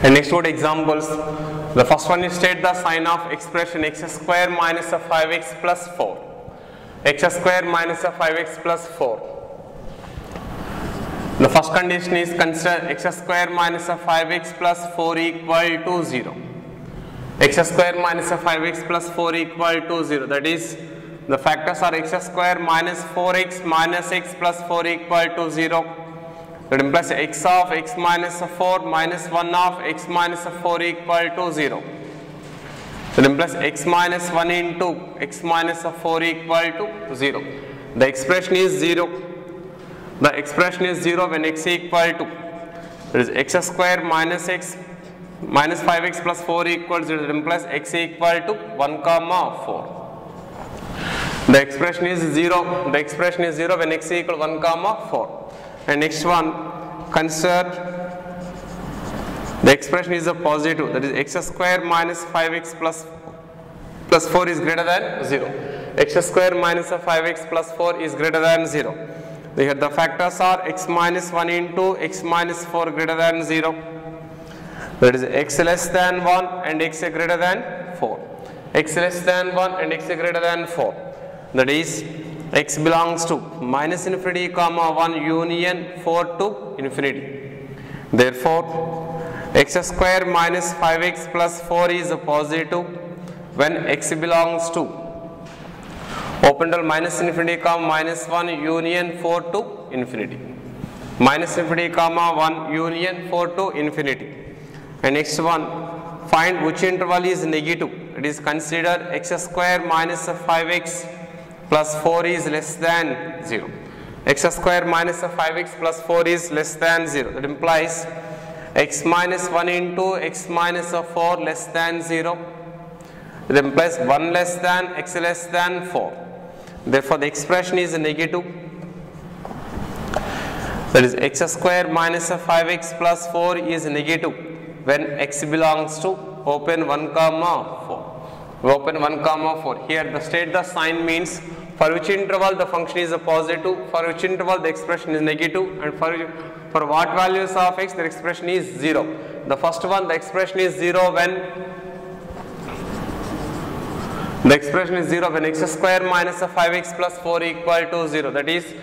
And next what examples? The first one is state the sign of expression x square minus a 5x plus 4. x square minus a 5x plus 4. The first condition is consider x square minus a 5x plus 4 equal to 0. x square minus a 5x plus 4 equal to 0. That is, the factors are x square minus 4x minus x plus 4 equal to 0. That implies x of x minus 4 minus 1 of x minus 4 equal to 0. That implies x minus 1 into x minus 4 equal to 0. The expression is 0. The expression is 0 when x equal to that is x square minus x minus 5x plus 4 equals 0 that implies x equal to 1 comma 4. The expression is 0. The expression is 0 when x equal 1 comma 4. And next one consider the expression is a positive that is x square minus 5x plus plus 4 is greater than 0. x square minus 5x plus 4 is greater than 0. Here the factors are x minus 1 into x minus 4 greater than 0. That is x less than 1 and x greater than 4. x less than 1 and x greater than 4. That is x belongs to minus infinity comma 1 union 4 to infinity. Therefore, x square minus 5x plus 4 is positive when x belongs to open till minus infinity comma minus 1 union 4 to infinity. Minus infinity comma 1 union 4 to infinity. And next one, find which interval is negative. It is consider x square minus 5x plus 4 is less than 0. x square minus 5x plus 4 is less than 0. That implies x minus 1 into x minus 4 less than 0. It implies 1 less than x less than 4. Therefore, the expression is negative. That is x square minus 5x plus 4 is negative when x belongs to open 1 comma 4. Open 1 comma 4. Here the state the sign means for which interval the function is a positive, for which interval the expression is negative and for, for what values of x the expression is 0. The first one the expression is 0 when the expression is 0 when x square minus 5x plus 4 equal to 0. That is,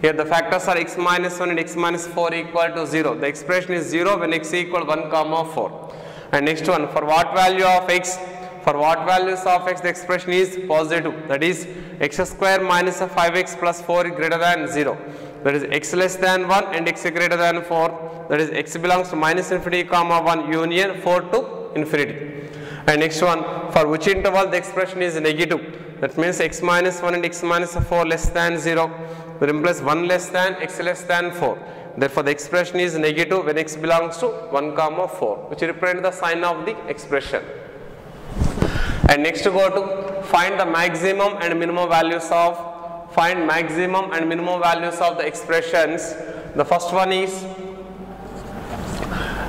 here the factors are x minus 1 and x minus 4 equal to 0. The expression is 0 when x equal 1 comma 4. And next one, for what value of x? For what values of x the expression is positive. That is, x square minus 5x plus 4 is greater than 0. That is x less than 1 and x greater than 4. That is x belongs to minus infinity comma 1 union 4 to infinity. And next one, for which interval the expression is negative. That means x minus 1 and x minus 4 less than 0. That implies 1 less than x less than 4. Therefore, the expression is negative when x belongs to 1 comma 4, which represent the sign of the expression. And next go to find the maximum and minimum values of find maximum and minimum values of the expressions. The first one is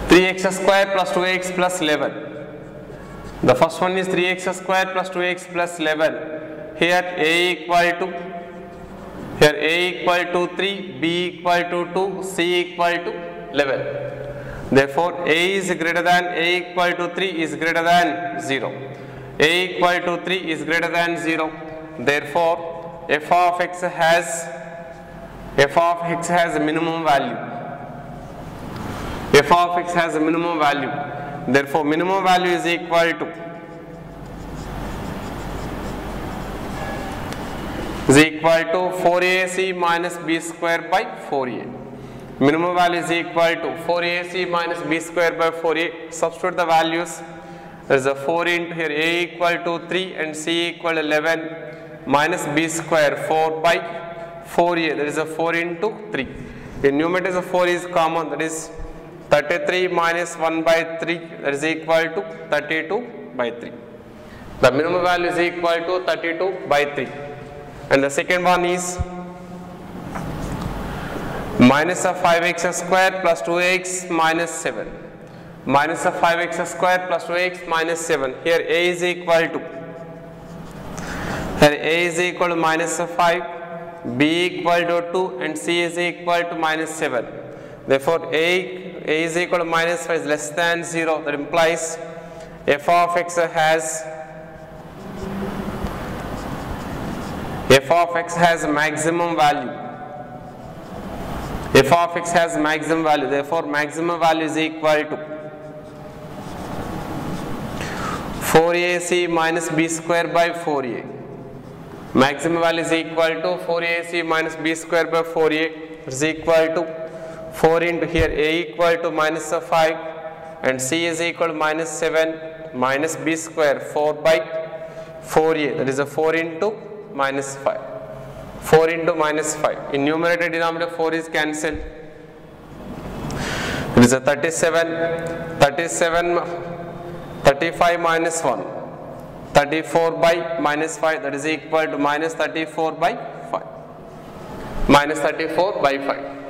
3x square plus 2x plus 11. The first one is 3x square plus 2x plus 11. Here a equal to here a equal to 3, b equal to 2, c equal to 11. Therefore, a is greater than a equal to 3 is greater than 0. A equal to 3 is greater than 0. Therefore, f of x has f of x has a minimum value. f of x has a minimum value. Therefore, minimum value is equal to is equal to 4ac minus b square by 4a. Minimum value is equal to 4ac minus b square by 4a. Substitute the values. There is a 4 into here a equal to 3 and c equal to 11 minus b square 4 by 4a. There is a 4 into 3. In numerator 4 is common that is 33 minus 1 by 3 that is equal to 32 by 3. The minimum value is equal to 32 by 3. And the second one is minus of 5x square plus 2x minus 7. Minus of 5x square plus 2x minus 7. Here a is equal to here a is equal to minus of 5, b equal to 2 and c is equal to minus 7. Therefore, a a is equal to minus 5 is less than 0 that implies f of x has f of x has maximum value f of x has maximum value therefore maximum value is equal to 4ac minus b square by 4a maximum value is equal to 4ac minus b square by 4a is equal to 4 into here a equal to minus of 5 and c is equal to minus 7 minus b square 4 by 4a that is a 4 into minus 5 4 into minus 5 in numerator denominator 4 is cancelled. It is a 37 37 35 minus 1 34 by minus 5 that is equal to minus 34 by 5 minus 34 by 5